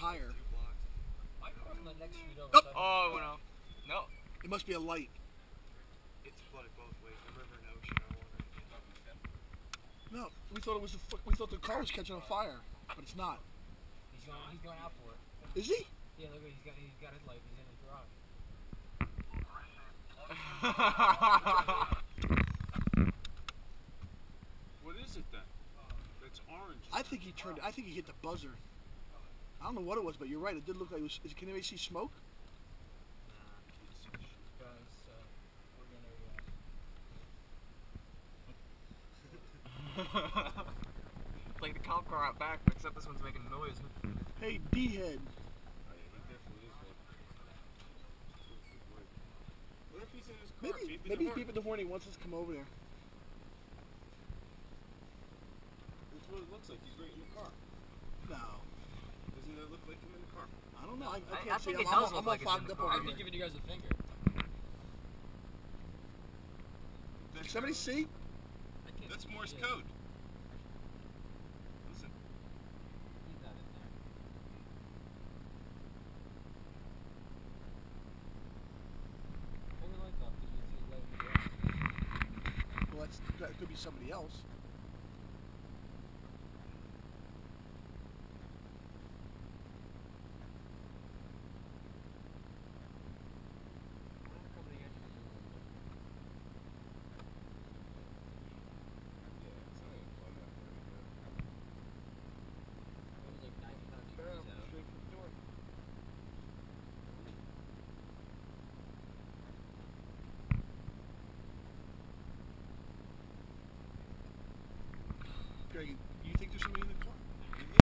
tire. My car from the next street over. Oh. Oh, it went off. No. It must be a light. It's flooded both ways, the river and ocean are. No, we thought it was the fu- we thought the car was catching on fire, but it's not. He's going. He's going out for it. Is he? Yeah, look. He's got. He's got his light. He's in his garage. What is it then? Uh, it's orange. I think he turned. I think he hit the buzzer. I don't know what it was, but you're right. It did look like it was. Is, can anybody see smoke? Guys, uh, we're gonna. Uh, like the cop car out back, except this one's making noise. Hey, D-head. Oh, yeah, he definitely is one. What if he's in his Maybe beeping maybe the he's horn? beeping the horn. He wants us to come over there. That's what it looks like. He's right in the car. No, Doesn't it look like him in the car? I don't know. I, I I- can't I see. think I'm, it does I'm, look I'm like it's in fogged the up car. over I'd be giving you guys a finger. Can somebody see? I can't That's see Morse shit. code. Listen. He's not in there. Turn your lights off. 'cause you see light in the garage. Well, that's, that could be somebody else. you